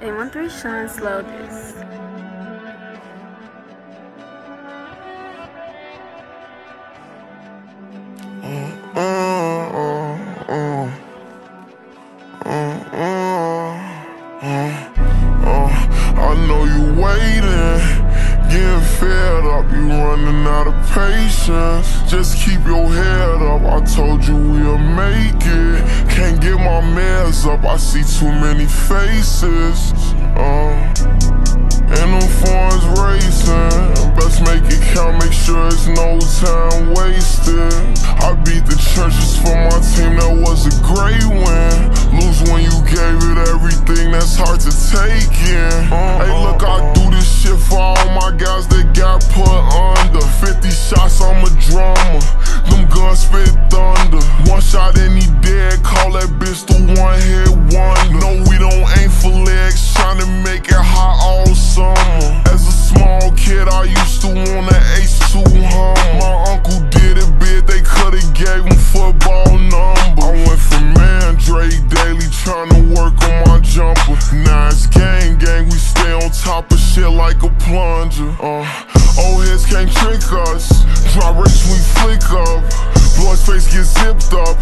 813Shonn Slow this. Running out of patience. Just keep your head up, I told you we'll make it. Can't get my meds up, I see too many faces. Uh, and them phones racing, best make it count, make sure it's no time wasted. I beat the churches for my team, that was a great win. Lose when you gave it everything, that's hard to take in. Hey, like a plunger. Uh, old heads can't trick us. Drop race, we flick up. Blood's face get zipped up.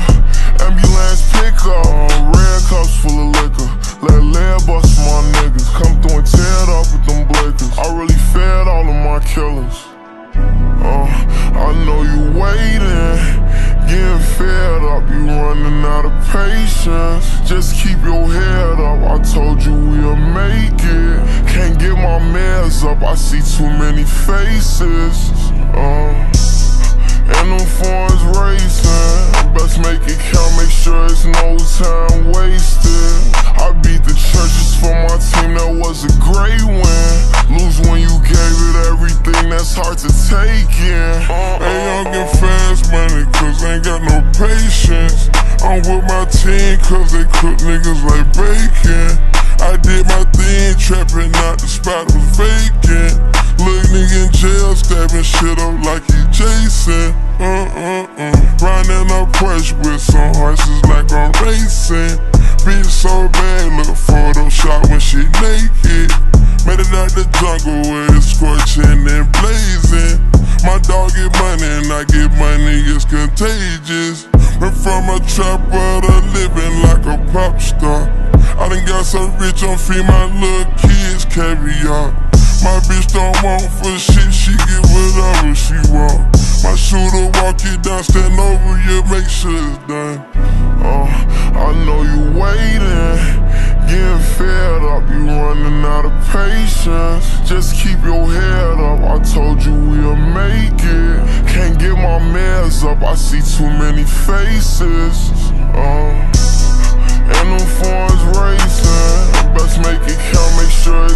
Ambulance pick up. Uh, red cups full of liquor. Let lead bust my niggas. Come through and tear it up with them blickers. I really fed all of my killers. Uh, I know you waiting, getting fed up, you running out of patience. Just keep your head up, I told up, I see too many faces. Uh, and them phones racing, best make it count, make sure it's no time wasted. I beat the churches for my team, that was a great win. Lose when you gave it everything, that's hard to take in. Hey, y'all get fast money, cause ain't got no patience. I'm with my team, cause they cook niggas like bacon. I did my thing, trapping out the spot was vacant. Jail, stabbing shit up like he Jason. Uh uh uh. Riding up Porsche with some horses like I'm racing. Bitch so bad, look Photoshop when she naked. Made it out the jungle where it's scorching and blazing. My dog get money and I get money, it's contagious. Went from a trapper to living like a pop star. I done got so rich, I'm feed my little kids caviar. My bitch don't want for shit, shooter walk you down, stand over you, make sure it's done. Uh, I know you waiting, getting fed up, you running out of patience. Just keep your head up, I told you we'll make it. Can't get my meds up, I see too many faces. Uh, and them phones racing, best make it count, make sure